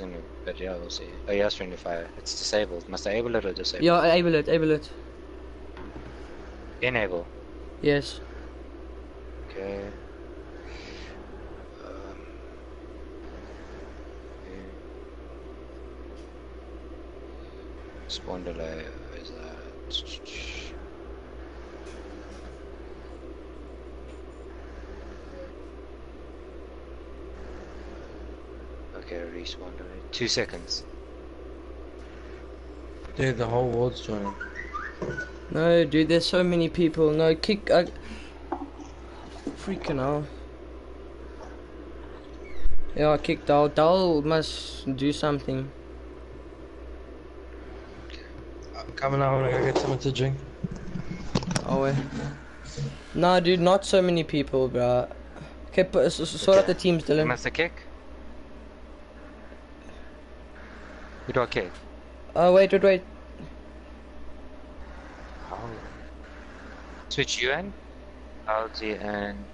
in a but yeah, we'll see. Oh, yeah, friendly fire. It's disabled. Must I enable it or disable? It? Yeah, enable it, enable it. Enable. Yes. Okay. Um, okay. Spawn delay. Is that? Okay, respawn delay. Two seconds. Dude, the whole world's joining. No, dude, there's so many people. No, kick. I... freaking hell. Yeah, I kicked out. Dal must do something. I'm coming out, I'm gonna go get someone to drink. Oh, wait. Nah, dude, not so many people, bruh. Okay, put, s- s- sort out the teams, Dylan. Must I kick? Do I? Oh, wait, wait, wait. How? Switch you in? LG and.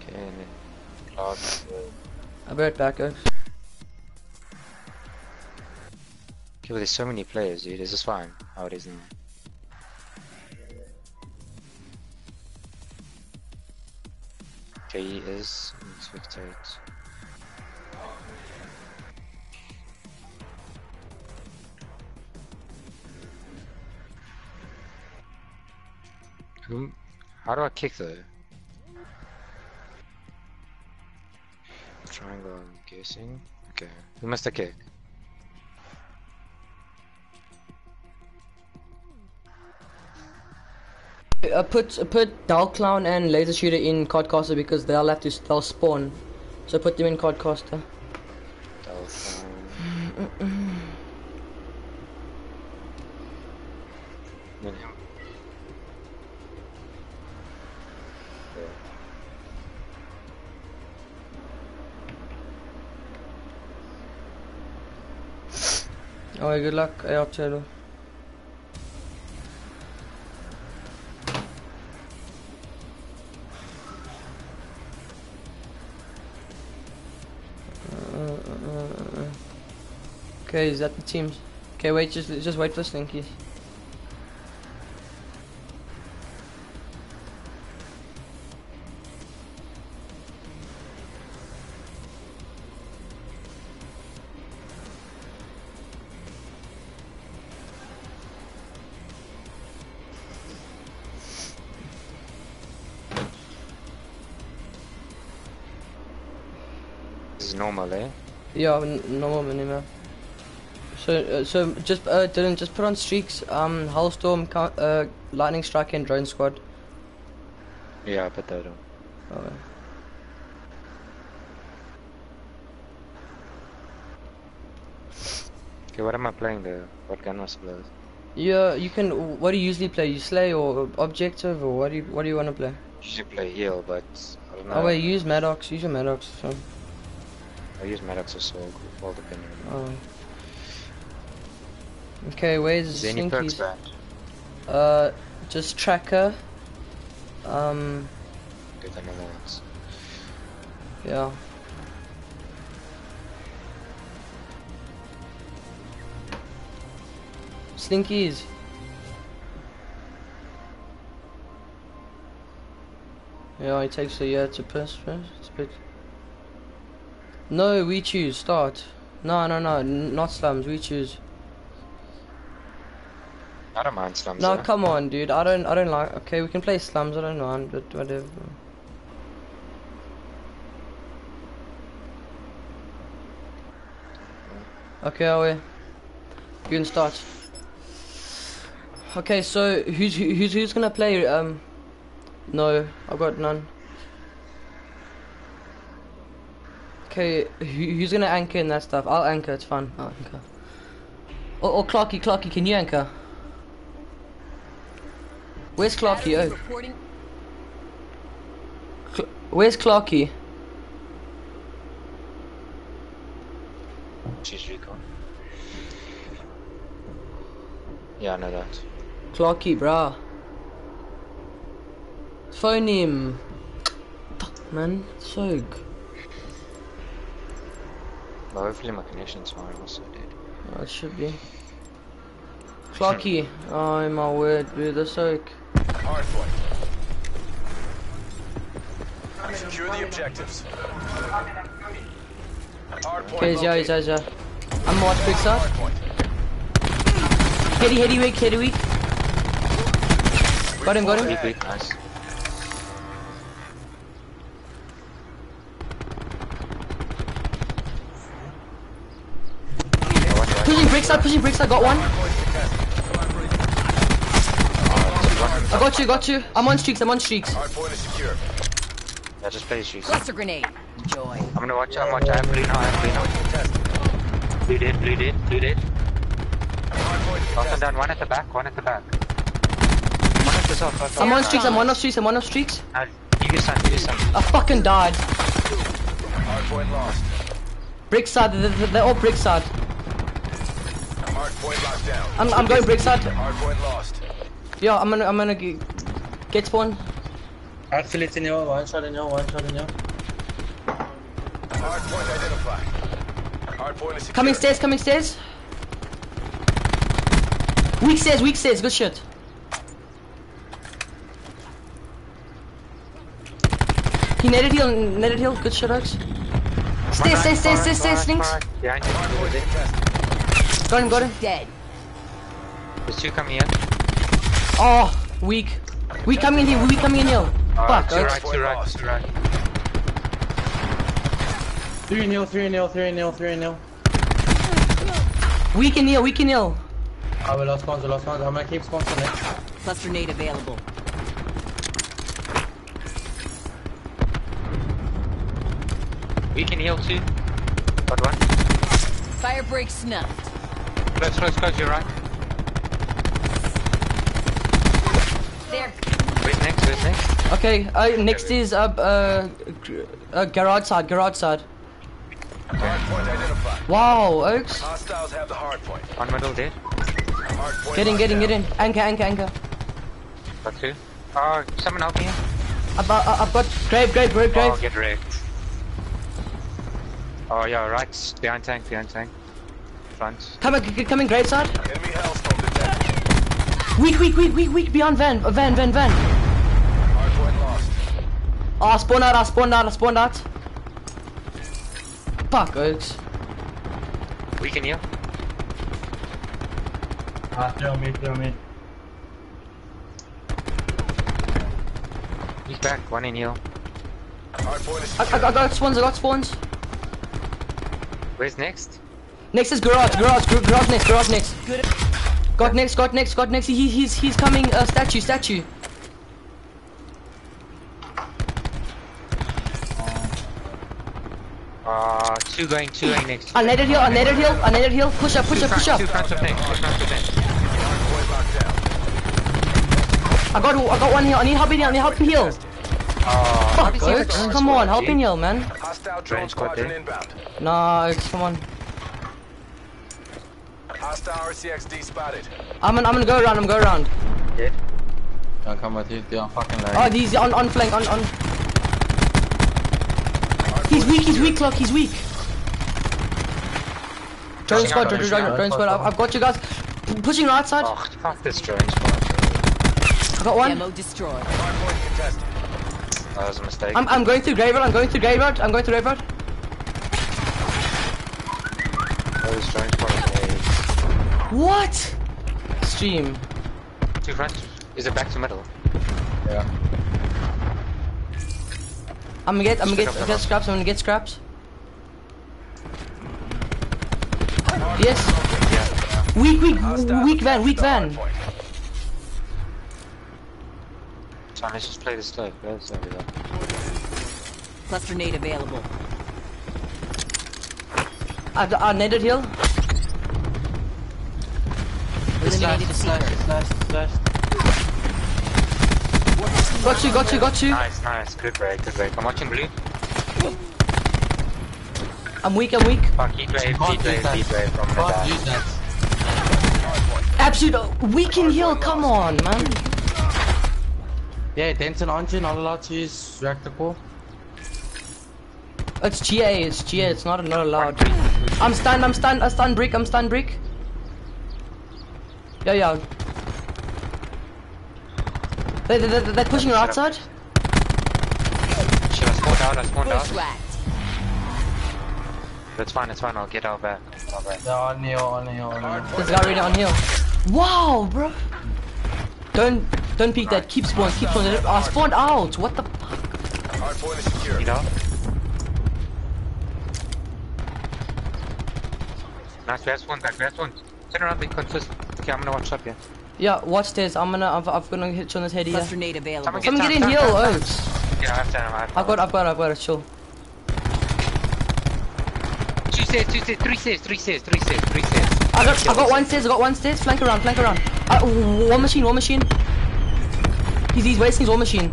Okay, and then Cloud. I'll be right back, guys. Okay, well, there's so many players, dude. This is fine. How it is now. Okay, is. Spectate. Who? How do I kick though? Triangle, I'm guessing. Okay. Who must I kick? Uh, put uh, put Dal Clown and Laser Shooter in Codcaster because they'll have to they'll spawn. So put them in Codcaster. Telephone. Then him. Okay. Alright, good luck. I hope so. Okay, is that the teams? Okay, wait, just just wait for Slinky. Yeah, n- no more minima. So, uh, so just uh, Dylan, just put on streaks. Um, Hellstorm, co- uh, Lightning Strike, and Drone Squad. Yeah, I put that on. Okay, what am I playing though? What gun was I Yeah, you can. What do you usually play? You slay or objective or what do you what do you want to play? Usually play heal, but I don't know. Oh wait, use Maddox. Use your Maddox. So, I use Maddox or Soul, all depending on. oh. Okay, where's Is there any perks Slinky's? Uh, just tracker. Um, Get the normal ones. yeah. Slinkies. Yeah, it takes a year to piss first. It's a bit. No, we choose. Start. No, no, no, not slums. We choose. I don't mind slums. No, though. come on, dude. I don't. I don't like. Okay, we can play slums. I don't mind, but whatever. Okay, Awe. You can start. Okay, so who's who's who's gonna play? Um, no, I've got none. Okay, who's gonna anchor in that stuff? I'll anchor. It's fun. I'll anchor. Or, or Clarky, Clarky, can you anchor? Where's Clarky? Oh, Cl- where's Clarky? She's recon. Yeah, I know that. Clarky, brah. Phone him. Fuck, man. Sog. Well, hopefully my connection's fine also, dude. Oh, it should be. Clocky. Oh my word, dude, that's so. Hardpoint. Secure the objectives. Hardpoint Okay, yeah, located. yeah, yeah. I'm watch big side. Hardpoint. Heady, heady weak, heady weak. Got him, got him. Weak, weak, nice. Yeah, watch out. Pushing bricks side, pushing bricks side, got one. I got you, got you. I'm on streaks, I'm on streaks. Hardpoint is secure. Yeah, just play streets. Cluster grenade. Enjoy. I'm gonna watch, I'm watch, I have blue now, I have blue now. Blue dead, blue dead, blue dead. Hardpoint Last one down, one at the back, one at the back. One at the top, top, top. I'm on streaks, I'm on off streaks, I'm on off streaks. Uh, you do some, you do some. I fucking died. Hardpoint lost. Brick side, they're, they're they're all brick side. Hardpoint locked down. I'm, I'm going brick side. Hardpoint lost. Yeah, I'm gonna, I'm gonna g- get spawn. Actually, it's in your one shot in your one shot in your. Hardpoint identified. Hardpoint is. Coming stairs, coming stairs. Weak stairs, weak stairs, good shit. He netted heal, netted heal, good shit, Oaks. Stairs, stairs, stairs, stairs, stairs, snakes. Behind you. Hardpoint contested. Got him, got him. Dead. There's two coming here. Oh, weak. We coming in here, we coming in here. Uh, Fuck, two right, two right, two right. Three nil, three nil, three nil, three nil. Weak in here, we can heal. I will lost spawns, we lost spawns. I'm gonna keep spawns on it. Cluster grenade available. We can heal two. Got one. Fire break snuffed. Close, close, close, you're right. There. Where's next, where's next? Okay, uh, next is uh, uh, uh, garage side, garage side. Hardpoint. Wow, Oaks. Hostiles have the hardpoint. One middle dead. Hardpoint Get in, get in, get in. Anchor, anchor, anchor. Got two. Oh, someone help me. I've, uh, I've got grave, grave, grave, grave. Oh, get wrecked. Oh, yeah, right. Behind tank, behind tank. Front. Coming, c- c- coming grave side. Enemy hellstorm detected. Weak, weak, weak, weak, weak. Beyond van, uh, van, van, van. Hardpoint lost. Oh, I spawned out, I spawned out, I spawned out. Fuck, Oaks. We can heal. Ah, three on me, three on me. He's back. One in heal. I. I, I got spawns, I got spawns. Where's next? Next is garage, garage, garage next, garage next. Got next, got next, got next. He, he's, he's coming, uh, statue, statue. Uh, two going, two going next. I netted heal, I netted heal, I netted heal. Push up, push Two up, push up. two front of tank, two front of tank. Hardpoint locked down. I got, I got one heal. I need help in heal, I need help in heal. Oh, Fuck, Come on, help in heal, man. Hostile drone squad squadron inbound. Nah, come on. Hostile RCXD spotted. I'm gonna, I'm gonna go around, I'm gonna go around. Dead. I'll come with you, they're on fucking Oh, he's on, on flank, on, on. He's weak, he's weak, clock, he's weak. Drone Pushing squad, out, drone, drone, drone squad. I've, I've got you guys. P- Pushing right side. Oh, fuck this drone squad. I got one. Demo destroyed. That was a mistake. I'm, I'm going through graveyard. I'm going through graveyard. I'm going through graveyard. Those drone squad is What? Stream. two front. Is it back to middle? Yeah. I'm gonna get. I'm gonna Pick get, up the get scraps. I'm gonna get scraps. Yes. Yeah. Weak, weak, weak van, weak captured van. hardpoint. So let's just play this slow. That's over there. Cluster grenade available. I, I netted heal. Eliminated the seeker. Slash, slash. Got you, got you, got you. Nice, nice. Good break, good break. I'm watching blue. I'm weak, I'm weak. Fuck, heat wave, heat wave, heat wave from the Can't back. Absolute weak in heal. Come on, man. Yeah, Denton, aren't you not allowed to use reactor core? It's GA, it's GA, it's not, not allowed. I'm stunned, I'm stunned, I'm stunned brick, I'm stunned brick. Yeah, yeah. They, they, they, they're pushing your outside. Shit, I spawned out, I spawned out. Bushwhacked. That's fine, it's fine, I'll get out back. I'll back. Yeah, on you, on you, on you. There's a guy right on hill. Wow, bro. Don't, don't peek that. Keep spawn, keep spawn. I spawned out. What the fuck? Hardpoint is secure. You know? Nice, we have spawned back, we have spawned. Turn around, be consistent. Okay, I'm gonna watch up here. Yeah, watch this. I'm gonna, I've, I've gonna hit you on this head here. Cluster nade available. Someone Come get in Time, here, time, time. Oaks. Yeah, I have time, I have time. I've got, I've got, I've got it. Chill. Two stairs, two stairs, three stairs, three stairs, three stairs, three stairs. I got, I got one stairs. I got one stairs. Flank around, flank around. Uh, one machine, one machine. He's, he's wasting his war machine.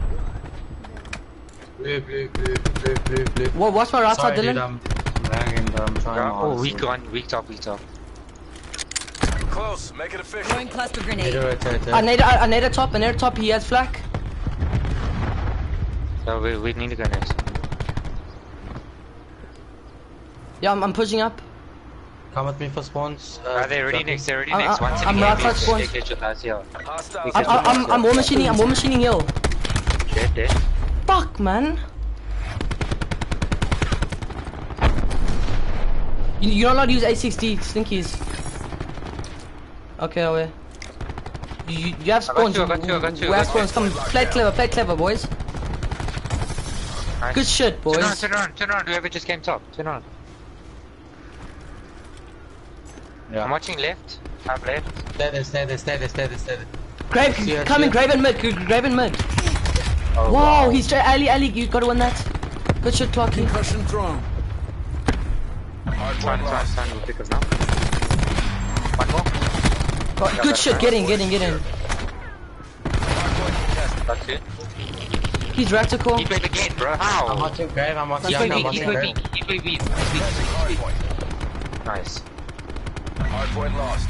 Blue, blue, blue, blue, blue, blue. Wa- Watch my right Sorry, side, dude, I'm lagging, but I'm trying Yeah, oh, weak on, weak top, weak top. Close. Make it official. Throwing cluster Need grenade. to rotate it. I need, I, I need a top. I need a top. He has flak. So we, we need to go next. Yeah, I'm, I'm pushing up. Come with me for spawns. Uh, Are they already jumping. next? They're already I- next. I- One sitting I'm here, right they side should spawn. take headshot last here. Hostiles. We I'm, can- I'm, I'm, I'm war machining. I'm war machining hill. Dead, dead. Fuck, man. You, you're not allowed to use A60 stinkies. Okay, away. You, you have I got spawns. you, I got you, I got you, We have spawns. Come, play clever, play clever, boys. Nice. Good shit, boys. Turn around, turn around, turn around. Whoever just came top, turn around. I'm watching left. Up left. Stay there, stay there, stay there, stay there, stay there. Grave, Yeah, come in, grave in mid, g- grave in mid. Oh, Wow, he's straight. Ali, Ali, you gotta win that. Good shit, Clarky. Concussion thrown. Trying, Hardpoint trying, lost. trying to pick us now. One Good shit, get in, get in, get in. Hardpoint contested. That's it. He's radical. He played again, bro. How? I'm How? watching grave, I'm watching, He yeah, played I'm weak, he watching played grave. weak, he played weak. Contesting hardpoint. Nice. Hardpoint lost.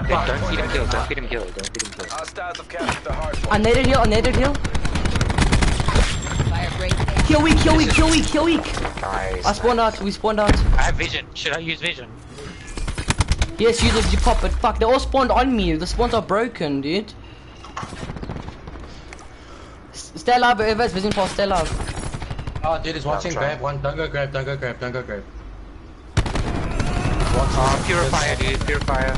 Then don't feed him kill, don't feed him kill, don't feed him kill. Hostiles have captured the hardpoint. I naded heal, I naded heal. Kill weak, kill weak, kill weak, kill weak. Nice. I spawned out, we spawned out. I have vision. Should I use vision? Yes, use it, you pop it. Fuck, they all spawned on me. The spawns are broken, dude. S- Stay alive, whoever has vision pass, stay alive. Oh, dude, he's watching I'm trying. grave. One, don't go grab, don't go grab, don't go grave. Oh, uh, purifier, dude, purifier.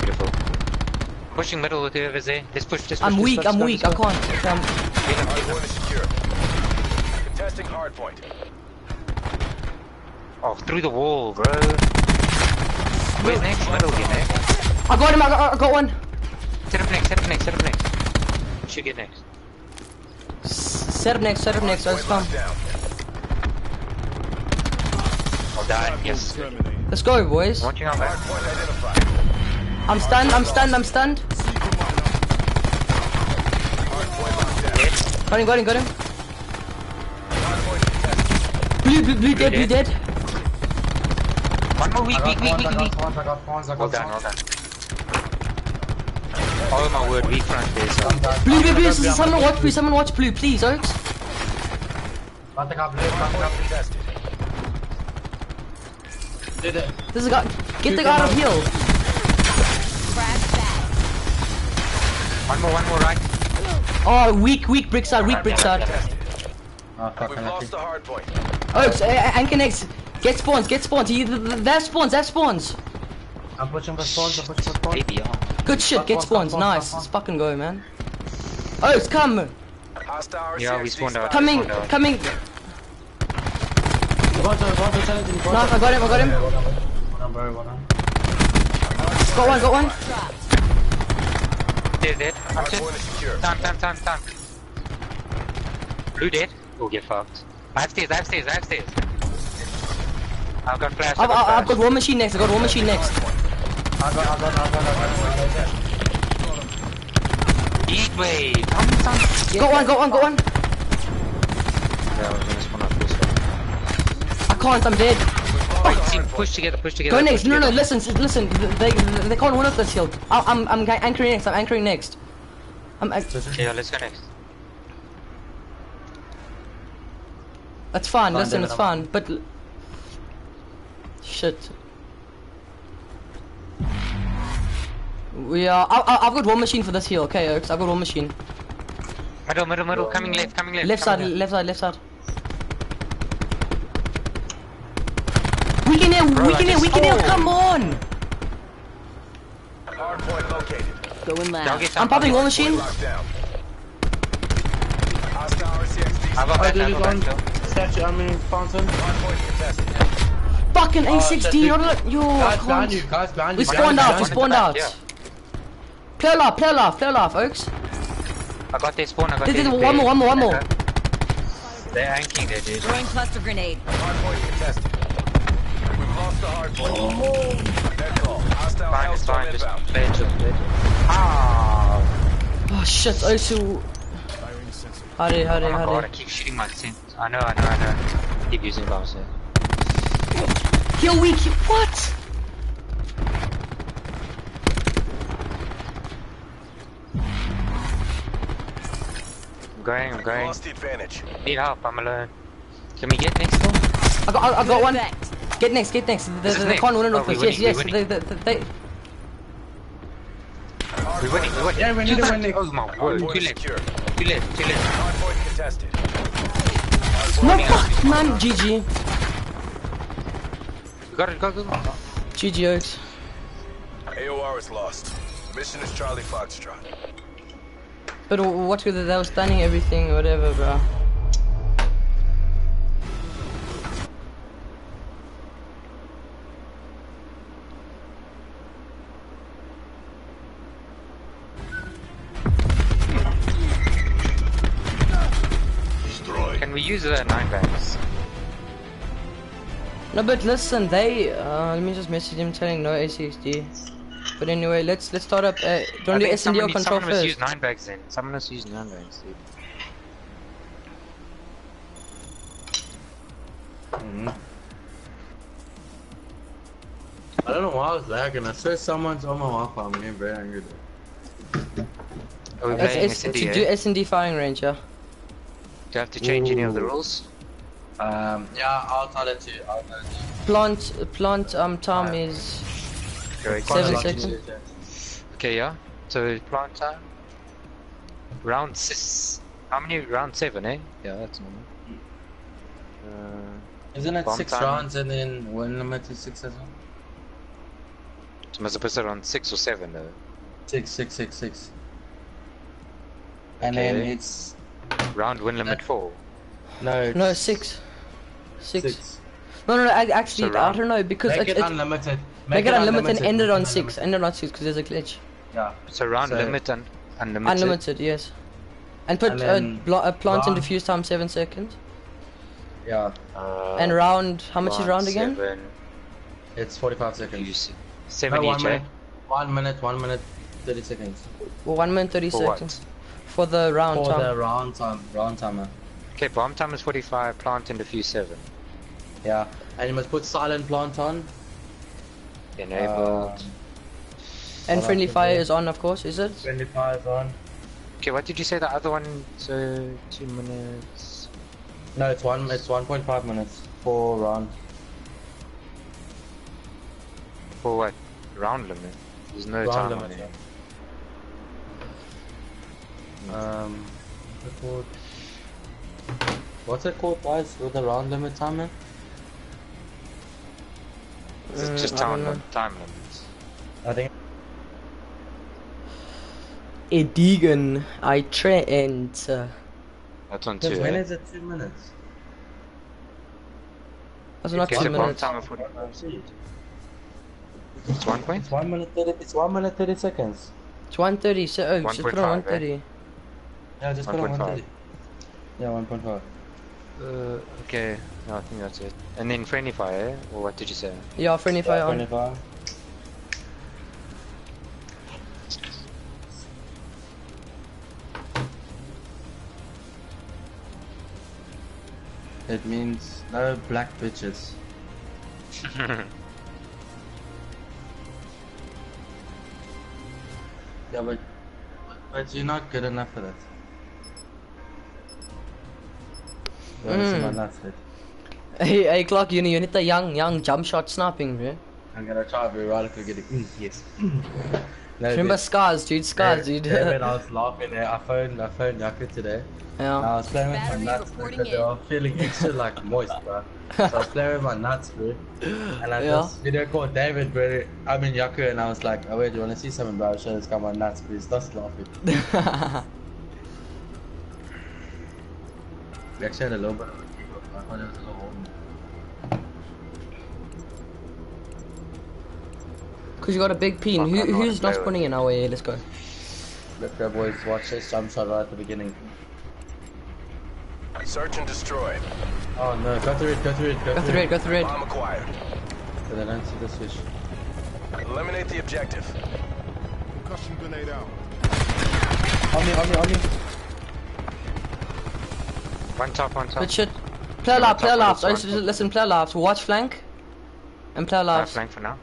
Beautiful. Pushing middle with whoever's there. Let's push, let's push. I'm let's weak, push, I'm let's weak, go, I let's go. can't. Okay, I'm- Get him, get him. Hardpoint is secure. Contesting hardpoint. Oh, through the wall, bro. Where's next? Middle, get next. I got him, I got, I got one. Set up next, set up next, set up next. Should get next. S- Set up next, set up next, let's come. I'll die. Yes. Let's go, boys. Watching out back. I'm stunned, I'm stunned, I'm stunned. Hardpoint locked down. Got him, got him, got him. Contested. Blue, blue, blue dead, blue dead. Dead. One more I weak, got weak, weak, I weak, got weak. spawns, I got spawns, I got well spawns. Oh my word, weak front there, so. Blue, blue, blue, someone watch blue, someone watch blue, please, Oaks. One take up blue, one take Hardpoint up contested. Did it. This is a guy, get the guy out of heal. One more, one more right. Oh, weak, weak brick side, weak brick side. Oh, fuck, We've lost the hardpoint. Oaks, uh, uh, anchor next. Get spawns, get spawns. He, th- th- that spawns, that spawns. I'm pushing for spawns, I'm pushing for spawns. Baby, oh. Good shit, get Spawn, spawn, spawns. Nice, spawn, let's fucking go, man. Oh, Oaks, come. Hostile Yeah, we spawned out. Coming, coming. Go to, go to challenge him, go Nice, I got him, I got him. Well done, well done, bro, well done. Got one, got one. Dead, dead. I'm dead. Hardpoint is secure. Time, time, time, time. Blue dead. We'll get fucked. I have stairs, I have stairs, I have stairs. I've got flash, I've, I've got I've, I've got flash. war machine next, I've got war machine next. I've got, I've got, I've got, I got, I got. Heat wave. Come, come. Got one, got one, got one. Yeah, I was gonna spawn out this way. I can't, I'm dead. Wait, team, push together, push together. Go push next. No, no, together. listen, s- listen. They, they can't win up this hill. I- I'm, I'm ga- anchoring next. I'm anchoring next. I'm, I, Yeah, let's go next. That's fine. Fine, Listen, then it's I'm- fine. But l- shit. We are. I, I, I've got one machine for this here, Okay, Oaks. I've got one machine. Middle, middle, middle. Coming left, coming left. Left side, coming left side, left side. We can hear, Bro, we can hear, we can hear. Come on! Hardpoint located. Going I'll loud. get some. I'm popping one I'll machine. Locked down. Hostile RCXD. get- I've got Oh, I've got on back, though. statue, I mean, fountain. Hardpoint contested. Fucking Oh, A60, that's You're not. yo, I Guys behind can't. you, guys behind We spawned out, we spawned out. yeah. Play alive, play alive, play alive, Oaks. I got this spawn, I got this. their... did- one more, one more, one more. They're anking there, dude. Throwing cluster grenade. Hardpoint contested. We've lost the hardpoint. Dead call. Hostile Fine, it's Hellstorm fine, just inbound. play it, just play it. Ah! Oh shit, Oaks, you... Hurry, hurry, Oh my god, I keep shooting my scent. I know, I know, I know. Keep using bombs there. Heal weak, what? I'm going, I'm going. Lost the advantage. Need help, I'm alone. Can we get next door? I got, I, I got one. Get next, get next. They, This is oh, they, they can't win it Oh, off. Yes, yes. we're They, they, they, they, We're winning, we're winning. Yeah, we need to win next. Oh my word, Hardpoint two left, secure. two left, two left. Hardpoint contested. no, fuck, man. GG. We got it, go, go, go. GG, Oaks. AOR is lost. Mission is Charlie Foxtrot. But what with they were stunning everything, whatever, bro. No, but listen, they. Uh, let me just message him telling no RCXD. But anyway, let's let's start up. Uh, do you I do think S and D someone or needs- control Someone must use first? nine bags then. Someone must use nine bags, dude. Mhm. I don't know why I was lagging. I swear someone's on my Wi-Fi. I'm getting very angry. Though. Are we playing it's, S&D, to do S and D firing range, yeah. Do you have to change any of the rules? Um, yeah, I'll tell it to you. I'll tell it to you. Plant plant um time is Correct. Seven Quite a lot to seconds. Okay, yeah. So plant time. Round six. How many? Round seven, eh? Yeah, that's normal. Uh, Isn't it six time. rounds and then one limit to six as well? so must supposed to round six or seven though. Six, six, six, six. And then it's Round win limit four. no, it's no six. Six. Six. No, no, no. I, actually, So I don't know because Make it, it it, unlimited. make it unlimited and end it on it six. unlimited. End it on six because there's a glitch. Yeah. So round So- limit and unlimited. Unlimited, yes. And put And uh, then blo- uh, plant and round- diffuse time seven seconds. Yeah. Uh, And round, how much is round again? Seven. It's 45 seconds. You see- Seven No, one each, eh? minute. One minute, one minute, 30 seconds. Well, one minute thirty For what? seconds for the round For time. For the round time, round timer. Okay, bomb time is 45, plant and diffuse 7. Yeah. And you must put silent plant on. Enabled. Um, and friendly fire is on, of course, is it? 25 on. okay, what did you say the other one? So, 2 minutes. No, it's one. It's 1.5 minutes for round. For what? Round limit. There's no round time on limit. it. Um, what's it called? What's it called, guys? With the round limit timer? Is it Mm, just time, don't lim- time limits? I think. Edigen, I Trent. uh, That's on 2. when Eh? is it two minutes? Was it not Okay, two so bomb minutes? time of 40. It's 1 point? It's one minute thirty. It's one minute thirty seconds. It's 130, so oh, just put on 1.5, eh? 130. Yeah, just put on 1.5. 130. Yeah, one point five. Uh, okay. No, I think that's it. And then friendly fire, eh? Or what did you say? Yeah, friendly fire on. Twenty-five. It means no black bitches. Yeah, but but you're not good enough for that. You wanna see my Mm. Nuts, dude? Hey, hey, Clark, you know, you need the young, young jump shot snapping, bro. I'm gonna try to be right if we get it. Mm, yes. no, Remember dude. scars, dude, scars, dude. David, I was laughing there. I phoned, I phoned Yaku today. And yeah. I was playing with my nuts reporting because they in. were feeling extra like moist, bro. So I was playing with my nuts, bro. And I Yeah. just video called David, bro. I mean Yaku, and I was like, oh wait, do you wanna see something, bro? I'll show this guy my nuts, bro. He starts laughing. We actually had a little bit of a giggle. I thought it was a little warm. Cause you got a big pin. Fuck, Who, not who's not playing. spawning in our way? Let's go. Let's go, boys. Watch this jump shot right at the beginning. Search and destroy. Oh no, go through it, go through it, go, Go through it, go through it. Bomb acquired. But they don't see the switch. Eliminate the objective. Concussion grenade out. On me, on me, on me. One top, one top. Good shit. Play Yeah, left, play top left. left, Listen, listen, play left. Watch flank. And play Uh, left. flank for now.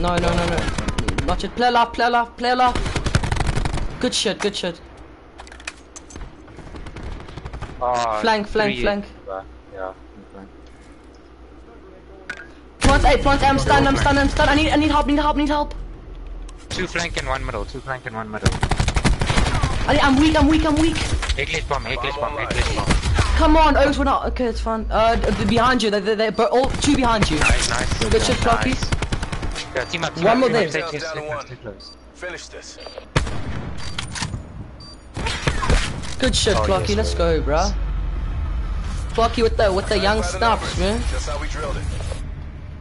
No, no, no, no. Watch it. Play left, play left, play left. Good shit, good shit. Oh, Flank, flank, three- flank. Yeah, flank. Plant A, plant A. I'm stunned, I'm stunned, I'm stunned. I need, I need help, need help, need help. Two flank and one middle, two flank and one middle. I I'm weak, I'm weak, I'm weak. Egg bomb, egg bomb, egg bomb. Come on, Oaks, we're not. Okay, it's fine. Uh, behind you. They're, they're, they're all two behind you. Nice, nice. Good shit. Nice. Yeah, team up, team One up, more team up, there. stay Down close, stay one. stay close. Finish this. Good shit, Oh, Flocky. yes, Let's go, bruh. Flocky with the with the young By snaps, man. Just how we drilled it.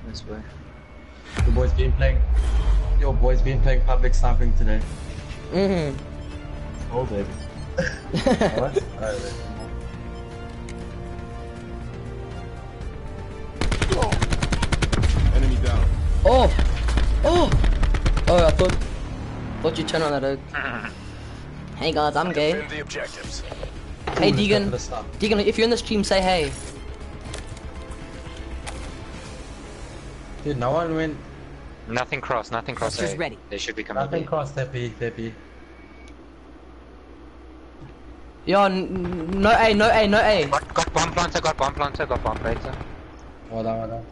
This way. Your boys been playing. Your boys been playing public sniping today. Mhm. Oh baby. what? Oh, Enemy down. Oh, oh, oh! I thought thought you turned on that. Oak. Mm-hmm. Hey guys, I'm gay. The objectives. Hey Ooh, let's go for Deegan. Deegan, if you're in the stream, say hey. Dude, no one went. Nothing cross, nothing cross. Cluster's A. ready. They should be coming Nothing B. crossed that B, that B. Yo, n- n- no A, no A, no A. Got, got bomb planter, got bomb planter, got bomb planter. Well done, well done.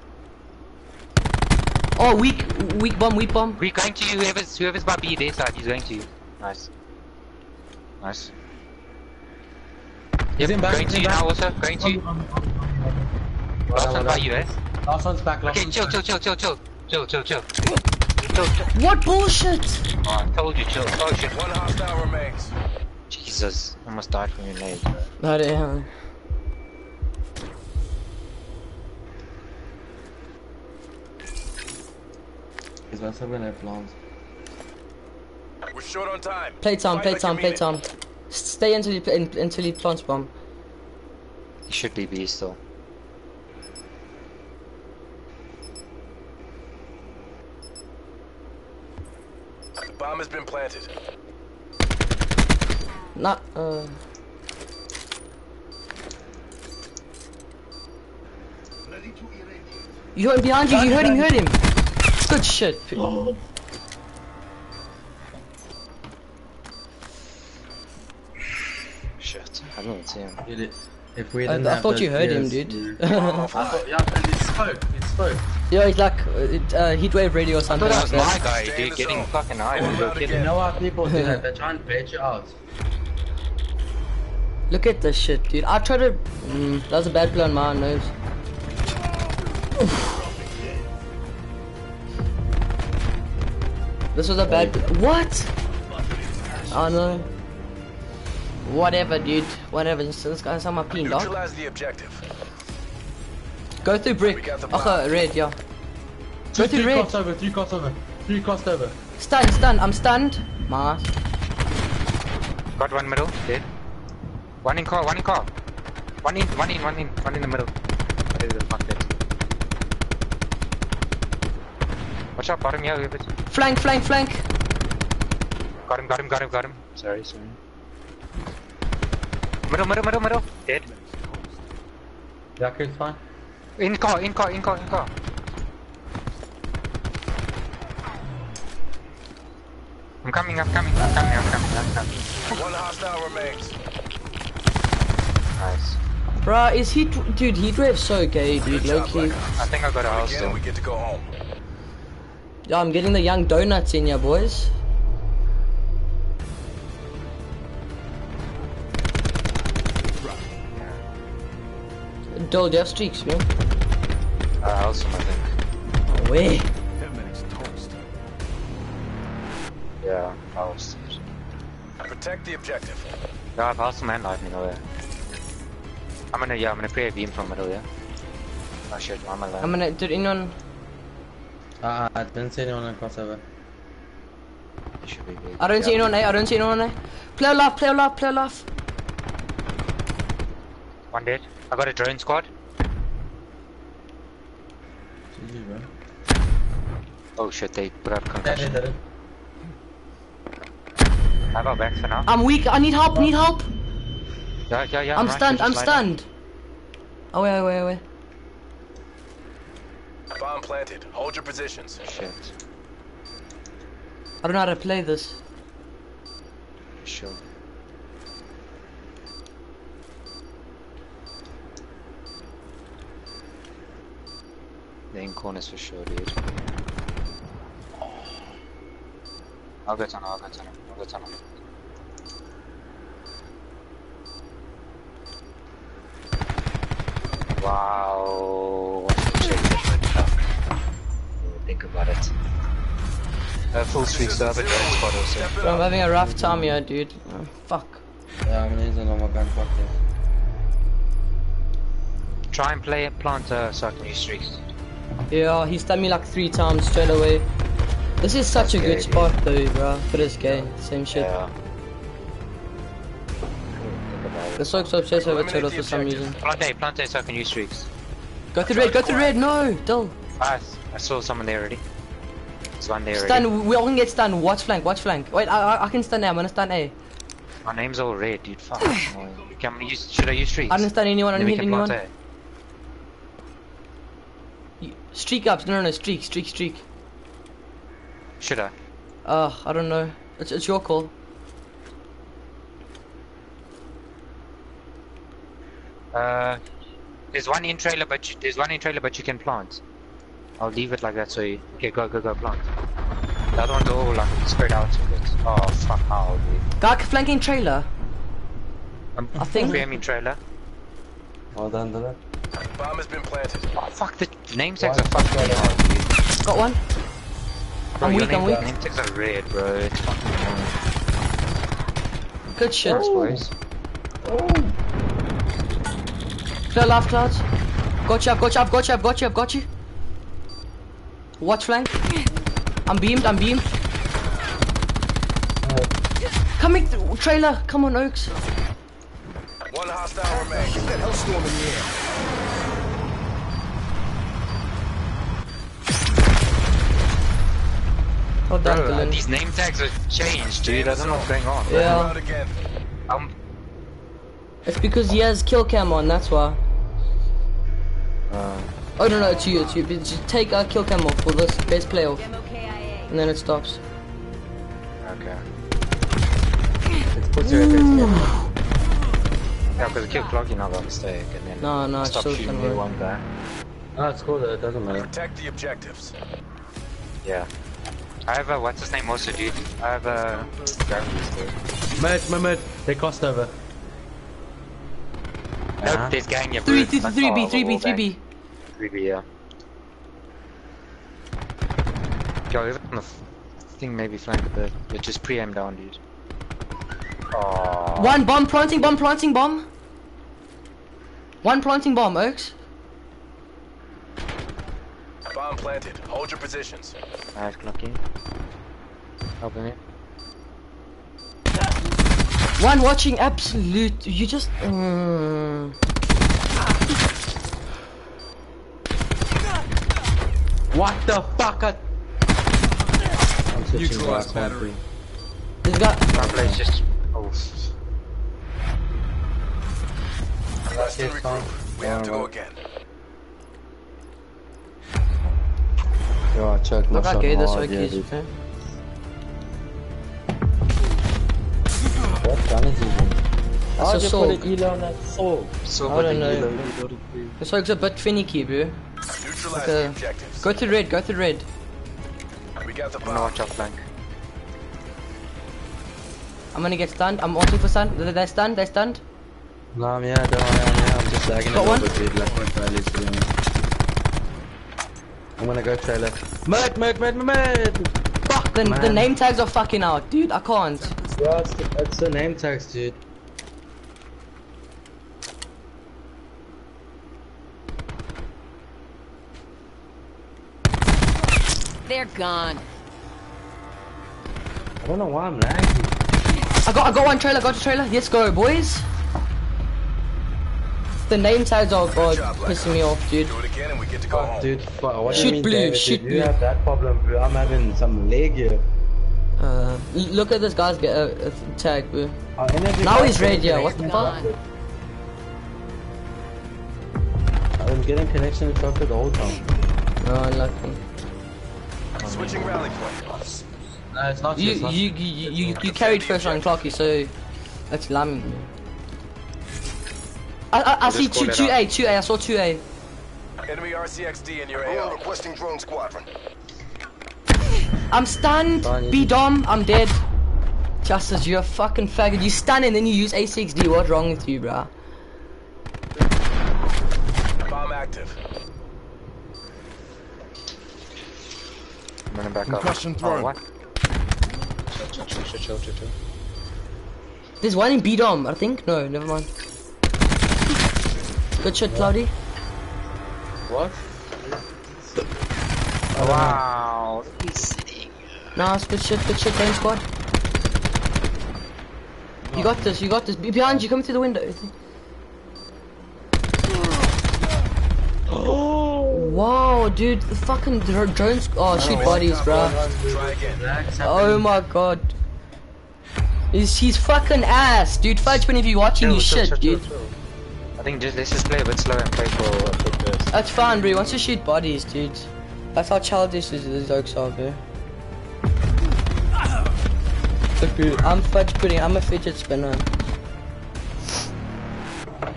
Oh, weak, weak bomb, weak bomb. We're going to you, whoever's, whoever's by B, their side, he's going to you. Nice. Nice. He's Yep, in back, going to you back. now also, going to you. Last one well by you, eh? Last one's back, last Okay, one's chill, back. chill, chill, chill, chill. Chill, chill, chill. Chill, chill. What bullshit? Oh, I told you, chill. Oh shit. One hostile remains. Jesus, almost died from your nade. No, yeah. He's got seven F plans. We're short on time. Playtime, Fight like you playtime, mean it. playtime. Stay until you in, until he plants bomb. He should be B still. The bomb has been planted. Not uh. You heard him behind you. You heard him. You heard him. Good shit. Shit, I didn't see him. Dude, if we didn't I have thought you heard him, dude. we- I thought, yeah, and he spoke, he spoke. yeah, he's like uh, it, uh, heatwave radio or I something thought that was my guy, dude, getting zone. fucking high. Hold We were out kidding. You know how people do that? They try and bait you out. Look at this shit, dude. I tried to. Mm, that was a bad play on my nose. This was a bad. What? Oh no. Whatever, dude. Whatever. This, this guy's on my peen, dog. Neutralize the objective. Go through brick. got the Okay, bomb. red, yeah. Go Three through red. crossover, three crossover, three crossover. Stun, stun. I'm stunned. My ass. Got one middle, dead. One in car, one in car. One in, one in, one in, one in the middle. Whatever the fuck that. Watch out, bottom, yeah, whoever's. Flank, flank, flank. Got him, got him, got him, got him. Sorry, sorry. Middle, middle, middle, middle. Dead. Yaku's fine. In car, in car, in car, in car. I'm coming, I'm coming, I'm coming, I'm coming, I'm coming. One hostile hostile remains. Nice. Bruh, is he, dude, Heatwave's so gay, dude, Good low key. I think I got a house Again, we get to go home. Yeah, I'm getting the young donuts in ya, boys. Dole, do you streaks, man? Uh, house, I think. Oh, way. That man's toast. Yeah, house. Protect the objective. Yeah, I have house and lightning over there. I'm gonna, yeah, I'm gonna play a beam from middle, yeah? Oh shit, I'm alive. I'm gonna, did anyone, Uh, I didn't see anyone on crossover. It should be big. I don't see Yeah. anyone, eh? I don't see anyone, eh? Play left, play left, play left. One dead. I got a drone squad. GG, bro. Oh shit, they put out Yeah, they concussion. did. I got back for now. I'm weak, I need help, need help. Yeah, yeah, yeah. I'm right, stunned, I'm stunned. Oh, wait, wait, wait. Bomb planted. Hold your positions. Shit. I don't know how to play this. Sure. The in corners for sure, dude. I'll go tunnel, I'll go tunnel, I'll go tunnel. Wow. what a shit. Think about it. Uh, full streaks, the other drone squad also. Step it Bro, I'm having a rough time here, dude. Oh, fuck. Yeah, I'm gonna use a normal gun. Fuck this. Try and play plant uh, so I can use streaks. Yeah, he stabbed me like three times straight away. This is such a Okay, good dude. spot though, bro. For this game. Same shit. Yeah. Think about it. The soak's obsessed over Eliminate turtle for some reason. Plant A, plant A so I can use streaks. Go to red, go to red, no! Dill. Ah, I saw someone there already. There's one there already. Stun, we all can get stunned. Watch flank, watch flank. Wait, I, I, I can stun A, I'm gonna stun A. My name's all red, dude. Fuck. I'm use, should I use streaks? I didn't stun anyone, I we hit can anyone. You- Streak ups, no, no, no, streak, streak, streak. Should I? Uh, I don't know. It's, it's your call. Uh, there's one in trailer, but you, there's one in trailer, but you can plant. I'll leave it like that. So you, okay, go, go, go, plant. The other one's all like spread out a bit. Oh fuck, how, dude. Guy flanking trailer. I'm I think- in trailer. Well done, did it? Bomb has been planted. Oh fuck, the name tags Why- are fucking me hard, dude. Got one. Bro, I'm your weak, I'm weak. Name tags are red, bro. It's fucking annoying. Good shit. Thanks, boys. Clear left clouds. Got you, I've got you, I've got you, I've got you, I've got you. Watch flank. I'm beamed, I'm beamed. Coming through, trailer, come on Oaks. One hostile remains. That hellstorm in the air. Well done, Bro, uh, these name tags are changed, dude. I don't know what's going on. Yeah. Round again. Um, It's because he has kill cam on, that's why. uh, Oh no no, it's you, it's you. Just take uh, kill cam off for this best play off, and then it stops. okay. It's put your face together. Yeah, because the kill clock, you're by mistake, and then No, no, it's stop still shooting me one guy. No, it's cool though, it doesn't matter. Protect the objectives. Yeah. I have a, what's his name also, dude? I have a... Mid, mid, mid. They crossed over. No, Uh-huh. there's gang, yeah, Three, bro. three, Like, three oh, B, three B, three gang. B. 3B, yeah. Yo, even on the f- thing maybe flank a bit, but just pre-aim down, dude. Oh. One bomb planting, bomb planting, bomb. One planting bomb, Oaks. Bomb planted. Hold your positions. Nice, Clocky. Helping me. One watching absolute. You just. Mm. What the fuck? I... I'm switching Neutralized back, battery. This guy. My place just... Oh. Rest and Yes, Tom. regroup. We have to go again. Yo, I checked my shot gay this hard, Oak yeah, is. dude. What gun is he How'd a you put an elo on that sword? So I don't that know. loaded. This looks a bit finicky, bro. Neutralize Okay. the objectives. Go to red, go to red. We got the I'm gonna bomb. watch out flank. I'm gonna get stunned. I'm also for stun. They- They're stunned, they're stunned. No, I'm here, don't worry, I'm here. I'm just lagging Got a one? bit, dude. Like my rally's doing it. I'm gonna go trailer. Mid, mid, mid, mid! Fuck, the, the name tags are fucking out, dude. I can't. Bro, it's the, it's the name tags, dude. They're gone. I don't know why I'm lagging. I got, I got one trailer, got a trailer. Let's go, boys. The name tags are, are job, pissing me off, dude. Do it again and we get to go Fuck, home. dude. Fuck, what do you mean, blue, David, shoot dude? blue. You have that problem, bro. I'm having some leg here. Uh, look at this guy's get a, a tag, bro. Our energy Now he's red, yeah, what the fuck? I'm getting connection interrupted the whole time. No, unlucky. Switching rally point. No, it's not You, it's you, you, you, you carried first round Clocky, so that's lambing. I, I, I see 2 2 A, 2A, I saw 2A. Enemy RCXD in your AO. requesting drone squadron. I'm stunned, Fine, B Dom, I'm dead. Justice, you're a fucking faggot. You stun and then you use A6D. What's wrong with you, bruh? Bomb active. I'm running back up. Concussion Oh, thrown. what? Chill, chill, chill, chill, chill, chill, chill. There's one in B Dom, I think. No, never mind. Good shit, Cloudy. What? Oh, wow. He's sitting. Nice, good shit, good shit, main squad. You got this, you got this. Be behind you, come through the window. Wow, dude, the fucking dr- drones. Oh, shoot bodies, bro. Oh my god. He's, he's fucking ass, dude. Fudge if you're watching, you Chill, chill, shit, chill, dude. chill, chill. I think just let's just play a bit slow and play for a. That's fine, bro. He wants to shoot bodies, dude. That's how childish these jokes are, bro. But bro, I'm fudge pudding. I'm a fidget spinner.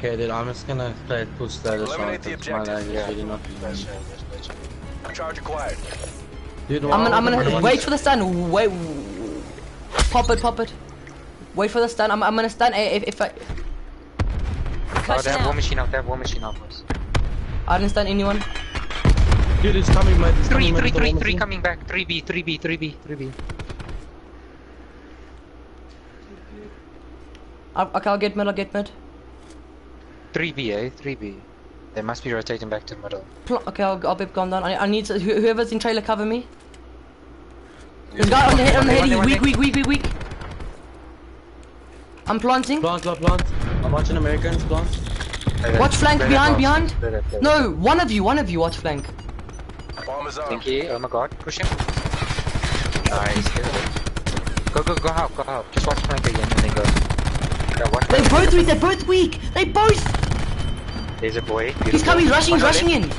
Okay, dude, I'm just gonna play it push slow this Eliminate round. the 'cause my objective. Yeah. really not Let's good. chill, let's chill. Charge acquired. Dude, I'm gonna, I'm gonna wait for the stun. Wait, pop it, pop it. Wait for the stun. I'm, I'm gonna stun. eh, If, if I, Oh, Cutting they have war machine out, they have war machine out, boys. I didn't stun anyone. Dude, it's coming, mate. It's Three, coming, mate, three, three, three coming back. 3B, 3B, 3B, 3B. I, okay, I'll get mid. I'll get mid. 3B, eh? 3B. They must be rotating back to the middle. Pl- Okay, I'll, I'll be gone down. I, I need to, who- whoever's in trailer cover me. There's a guy on the head, on the head. there, He's weak, weak, weak, weak, weak. I'm planting. Plant, plant, plant. I'm watching Americans plant. Play Watch flank, play behind, fast. behind. Play that. No, one of you, one of you watch flank. Bomb is on. Thinky, oh my god, push him. Nice. Go, go, go help, go help. Just watch flank again and then go. Yeah, watch They're both weak, they're both weak. They both. There's a boy. He's coming, rushing, One rushing in.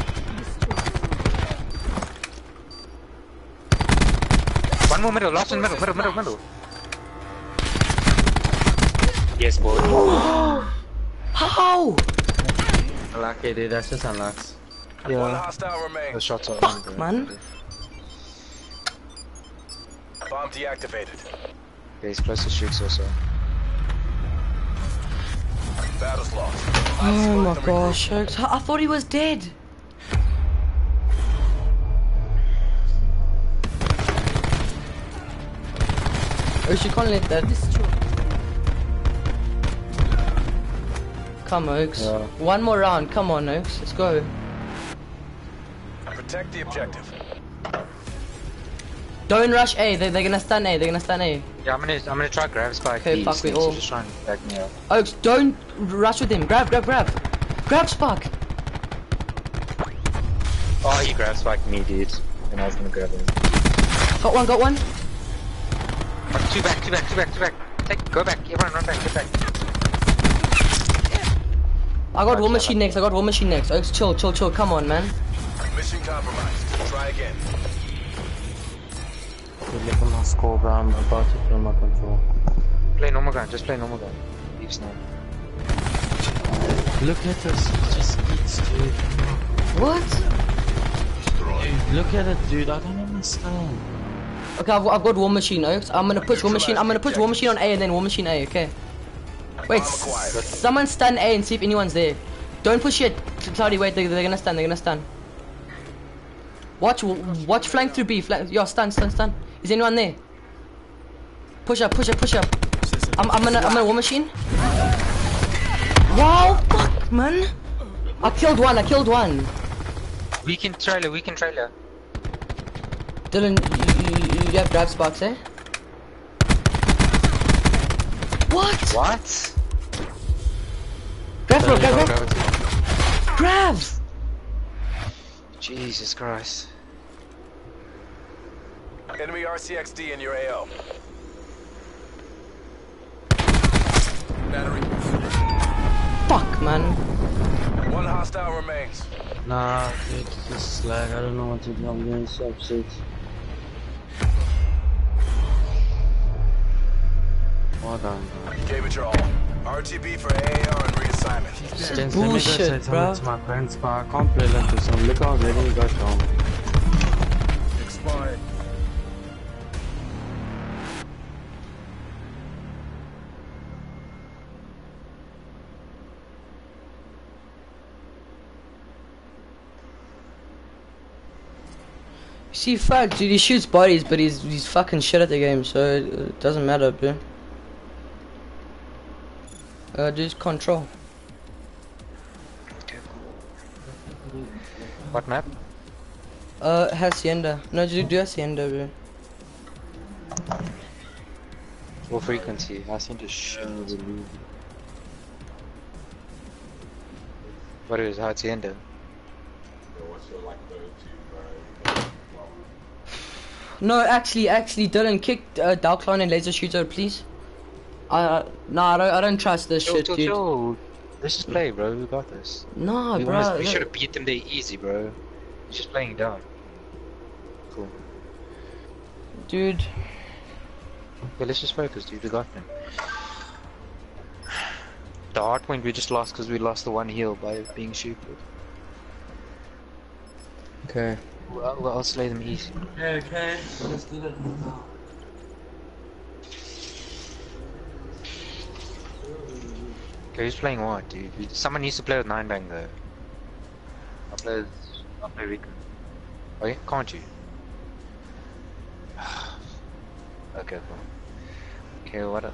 One more middle, last one middle, middle, middle, middle. Yes, boy. How? Unlucky, dude. That's just unlucky. One Yeah. hostile remains. The shots are Fuck, bro. man. Bomb deactivated. Yeah, he's close to shoots also. Battle's lost. Oh my gosh, I I thought he was dead. Oh, she can't let that. Come, Oaks. Yeah. One more round. Come on, Oaks. Let's go. Protect the objective. Don't rush A. They, they're gonna stun A. They're gonna stun A. Yeah, I'm gonna, I'm gonna try grab spike. Okay, these fuck, we things, all- Just try and back me up. Oaks, don't rush with him. Grab, grab, grab. Grab Spike. Oh, he grab spiked me, dude. And I was gonna grab him. Got one, got one. Oh, two back, two back, two back, two back. Take, go back. Everyone run back, get back. I got War Gotcha, Machine next. I got War Machine next. Oaks, chill, chill, chill. Come on, man. Mission compromised. Try again. Dude, look at my score, bro. I'm about to kill my control. Play normal gun, just play normal gun. Leave snipe. Look at this. It just eats, dude. What? Dude, look at it, dude. I don't understand. Okay, I've, I've got War Machine, Oaks. I'm gonna push War Machine. I'm gonna push War Machine on A and then War Machine A, okay? Wait, Bomb acquired. s- someone stun A and see if anyone's there. Don't push it. Sorry, wait, they, they're gonna stun, they're gonna stun. Watch, watch flank through B. Flank, yo, stun, stun, stun. Is anyone there? Push up, push up, push up. I'm, I'm gonna, I'm gonna War Machine. Wow, fuck, man. I killed one, I killed one. We can trailer, we can trailer. Dylan, you, you, you have drive spots, eh? What? What? Grab, bro, grab, Go, grab. go, go. Grab! Jesus Christ. Enemy RCXD in your AO. Battery. Fuck, man. One hostile remains. Nah, dude, this is lag. I don't know what to do. I'm getting so upset. Well done. You gave it your all. RTB for AAR and reassignment. Gents, let me go bullshit, bro. to my parents, but I can't play like this. I'm look how ready you got home. Expired. See, fuck, dude, he shoots bodies, but he's he's fucking shit at the game, so it, it doesn't matter, bro. Uh, just control. What map? Uh, Hacienda. No, do do Hacienda, bro. What frequency? I seem to shit. What is Hacienda? No, actually, actually, Dylan, kick uh, Darkline and Laser Shooter, please. Uh, nah, I don't, I don't trust this Chill, shit, chill, dude. chill. Let's just play, bro. We got this. Nah, we bro. wanna- we should have beat them there easy, bro. He's just playing down. Cool. Dude. Yeah, let's just focus, dude. We got them. The hard point we just lost because we lost the one heal by being stupid. Okay. Well, well, I'll slay them easy. Okay, okay. Let's do that now. Okay, who's playing what, dude? Someone needs to play with Nine Bang though. I'll play with. I'll play Rico. Oh yeah, can't you? okay, cool. Okay, what? Uh,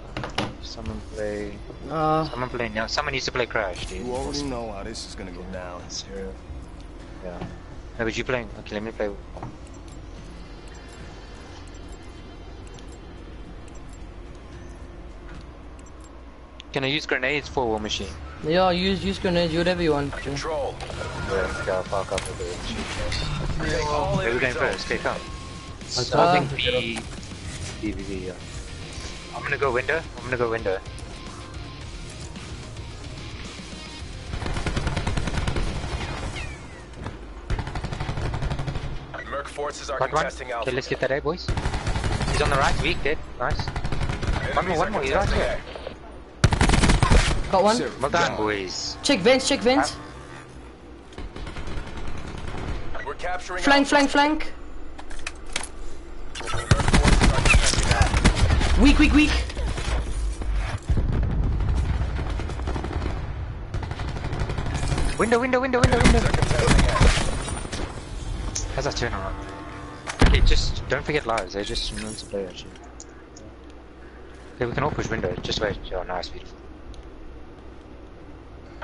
someone play. Uh, Someone play now. Someone needs to play Crash, dude. You already know how this is gonna go down. Zero. Yeah. No, but you playing? Okay, let me play. Can I use grenades for War Machine? yeah, use use grenades, whatever you want. Control. Yeah, okay, I'll fuck up with it. Take all Okay, we're going first. Okay, come. I So I Uh, think B, DVD, yeah. I'm gonna go window. I'm gonna go window. Forces are Got one. contesting Okay, let's get that A, boys. He's on the right. Weak, dead. Nice. One more, one more. He's right contesting here. Got one. Zero. Well done, boys. Check vents, check vents. We're capturing Flank, Alpha. flank, flank. Merc forces are contesting Alpha. Weak, weak, weak. Window, window, window, window, window. are contesting Alpha. How's that turn around? Okay, just don't forget lives. They just remember to play actually. Okay, we can all push window. Just wait. Oh, nice, beautiful.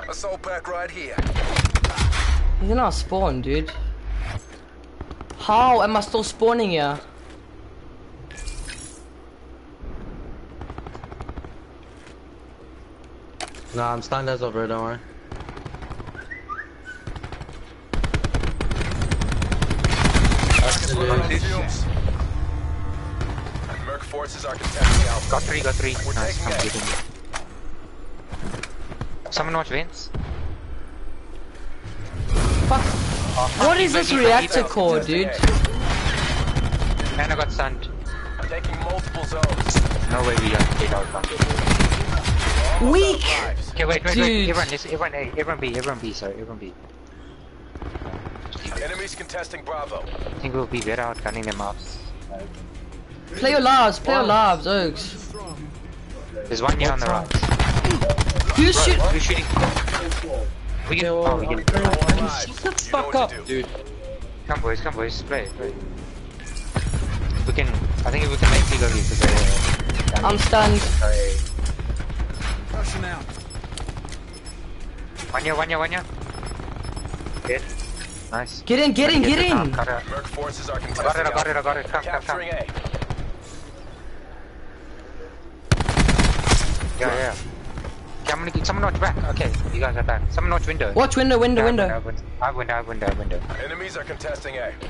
Assault pack right here. He's in our spawn, dude. How am I still spawning here? Nah, I'm stunned as over, bro. Don't worry. We're on fumes. Merc forces are contesting Alpha. Got three, got three. We're nice, I'm A. getting Someone watch Vince. Fuck. Uh-huh. What is this reactor core, Contesting dude? A. And I got stunned. Taking multiple zones. No way we got take out. Weak. Okay, wait, wait, Dude. wait. Everyone, everyone, A, everyone B, everyone B, sorry, everyone B. Enemies contesting Bravo. I think we'll be better out gunning them out. Play your lives, play your lives, Oaks. There's one here on the right. Who's shoot? Who's shooting? We can, oh, we can. Shut the the fuck up, dude. Come boys, come boys, play, play. We can, I think we can make Vigo leave because they're... I'm stunned. Sorry. Rushing out. One year, one year, one year. Dead. Nice. Get in, get in, get it in. Got it, Merc forces are I got it, I got it, I got it. Come, come, come. A. Yeah, yeah. Okay, I'm gonna get, someone watch back. Okay, you guys are back. Someone watch window. Watch window, window, I window. I have window, I window, I have window. Enemies are contesting A.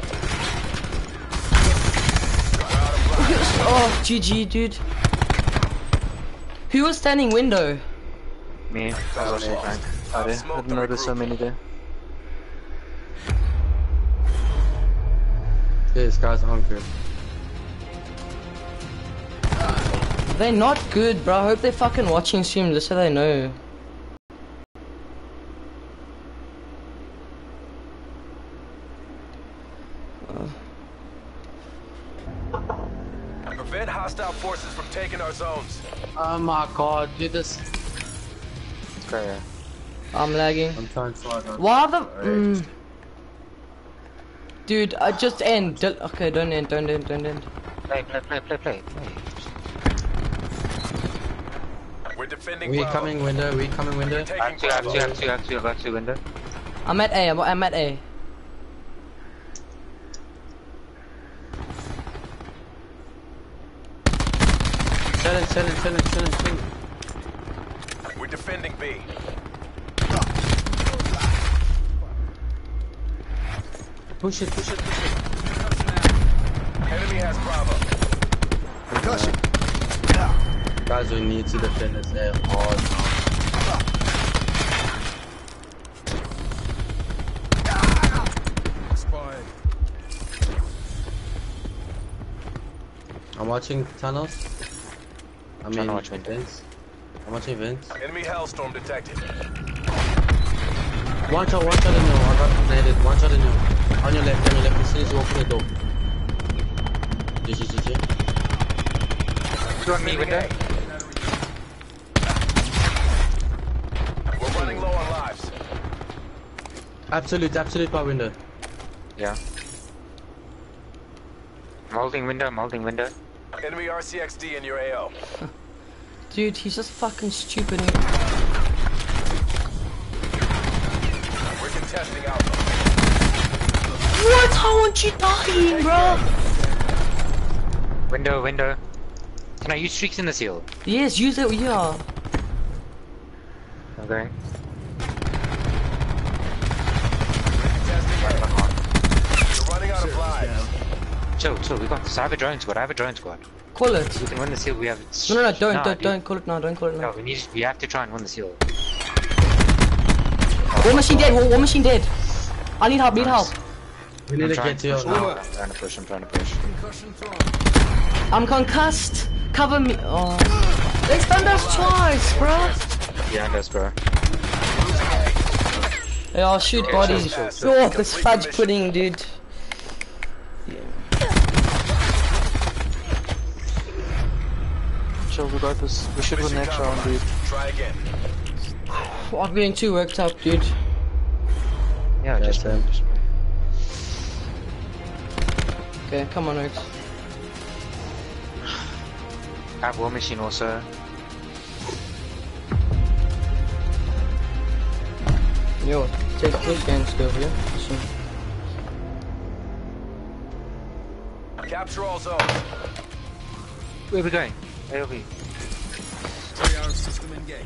Oh, GG, dude. Who was standing window? Me, I was also Frank. I did. I didn't know there's so many there. This guy's aren't good. They're not good, bro. I hope they're fucking watching stream just so they know. Prevent hostile forces from taking our zones. Oh my god, dude, this. Okay. I'm lagging. I'm trying so hard. Why the? Mm. Dude, I just end. Don't- Okay, don't end, don't end, don't end. Play, play, play, play, play. play. We're defending We Bravo. coming window, We're coming window. I Taking have two, I have Bravo. two, I have two, I have two, I got two window. I'm at A. I'm, I'm at A. Chilling, chilling, chilling, chilling, chilling. We're defending B. Push it, push it, push it. Enemy has Bravo. Concussion. Guys, we need to defend this air hard now. Expired. I'm watching tunnels. I mean, to watch window. vents. I'm watching vents. Enemy Hellstorm detected. One shot, one shot in you. I got grenaded. One shot in you. On your left, on your left. As soon as you open the door. GG, GG. Two on me window. We're running low on lives. Absolute, absolute power window. Yeah. I'm window, I'm window. Enemy RCXD in your AO. Dude, he's just fucking stupid. What? How aren't you dying, bro? Window, window. Can I use streaks in the seal? Yes, use it. Yeah. I'm going. Contesting A. You're running out of lives. Chill, chill, we got this. I have a drone squad, I have a drone squad. Call it. We can win the seal, we have... No, no, no. Don't, Nah, don't, dude. don't call it now. Don't call it No, we need, we have to try and win the seal. War machine dead. War, war machine dead. I need help. Need help. We need I'm to get to your push now. I'm trying to push, I'm trying to push. I'm concussed. Cover me. Oh. They stunned us twice, bro. Behind us, bro. Yeah, shoot bodies. chill, chill, Oh, this fudge pudding, dude. Chill, we got this. We should win next round, dude. Try again. I'm getting too worked up, dude. Yeah, Yeah, just, just Okay, come on, Oaks. I have war machine also. Yo, take this game skill here. Capture all zones. Where are we going? AOV. Trophy system engaged.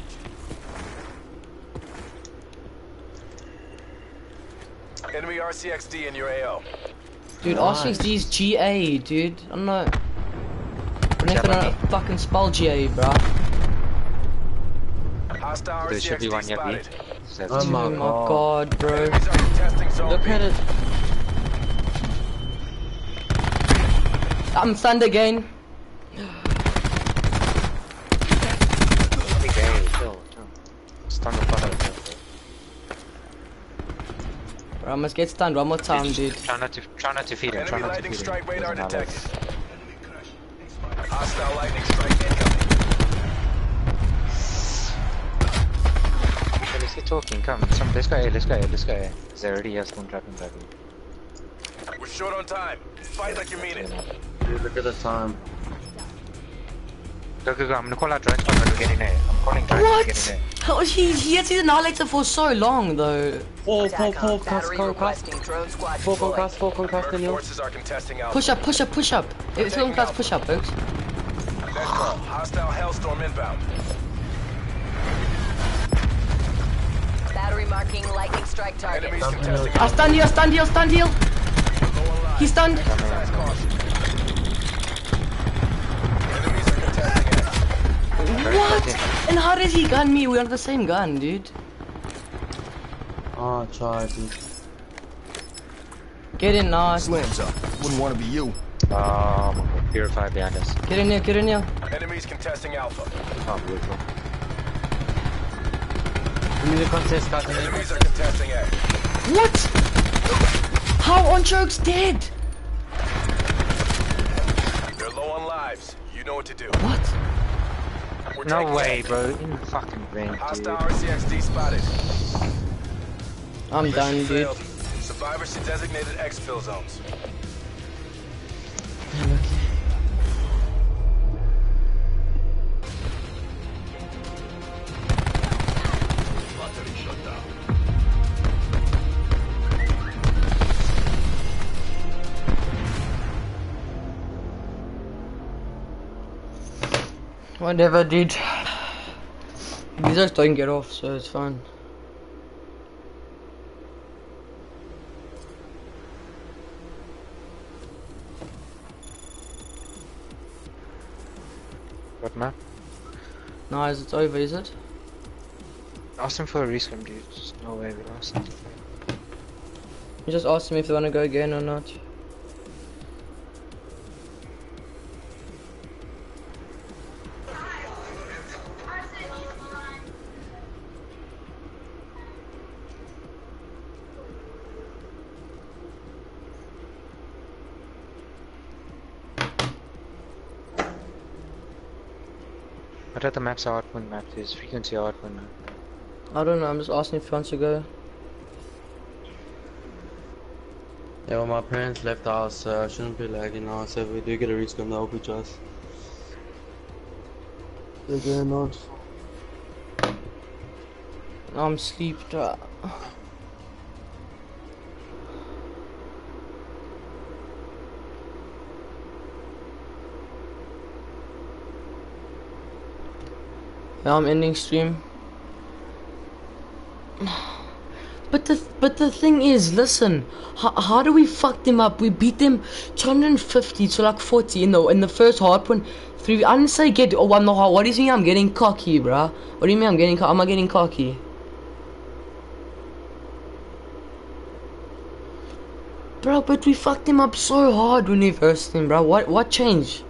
Enemy RCXD in your AO. Dude, Nice. R6D's GA, dude. I'm not. I'm Yeah, not gonna fucking spell GA, bro. Hostile There should be RCXD one here, spotted. Oh my Oh my God. god, bro. Enemies are contesting zone Look at it. I'm stunned again. big A, chill, chill. Bro, I must get stunned one more time, dude. Try not to try not to feed him. Try not to feed him. strike radar detected. Hostile lightning strike incoming. Okay, let's get talking. Come, some, let's go. A, Let's go. A, Let's go. A. Is there already a storm trapping dragon? We're short on time. Fight like you mean it. Dude, look at the time. Go, go, go. I'm gonna call out drone squad when we get in A. I'm calling drone when we get What? in How oh, he he has his annihilator for so long though. Four, four, Attack four, cast, battery four, cast. requesting drone squad Four deployed. concussed, four concussed, Merc Daniel. forces are contesting Alpha. Push up, push up, push up. If film class push up, folks. Hostile Hellstorm inbound. Battery marking lightning strike target. Enemies contesting I Alpha. stand here, stand here, stand here. Low on. He's stunned. Exercise caution. Enemies are contesting Alpha. What? And how did he gun me? We're the same gun, dude. Oh, Charlie. Get in, nice. Slams up. Wouldn't want to be you. Um, my god. Purify behind us. Get in here, get in here. Enemies contesting Alpha. Oh, beautiful. Give me the contest, guys. Enemies are contesting A. What? How on jokes dead? They're low on lives. You know what to do. What? We're No way, A. bro. In the fucking vein, dude. Hostile RCXD spotted. I'm done, Mission dude. failed. Survivors to designated exfil zones. Whatever, dude. These guys don't get off, so it's fine. What map? Nice, it's over, is it? Ask him for a rescrim, dude. There's no way we lost. You just asked them if they want to go again or not. What are the maps are hardpoint map? There's frequency hardpoint map. I don't know, I'm just asking if you want to go. Yeah, well, my parents left the house, so I shouldn't be lagging now. So if we do get a rescue, they'll be just. They're going on. I'm sleep. Yeah, I'm ending stream. But the but the thing is, listen, how, how do we fuck them up? We beat them 250 to like 40 in the in the first hard one. Three. I didn't say get. Oh, I'm not. What do you mean? I'm getting cocky, bruh. What do you mean? I'm getting? Am I getting cocky? Bro, but we fucked him up so hard when we versed him, bro. What what changed?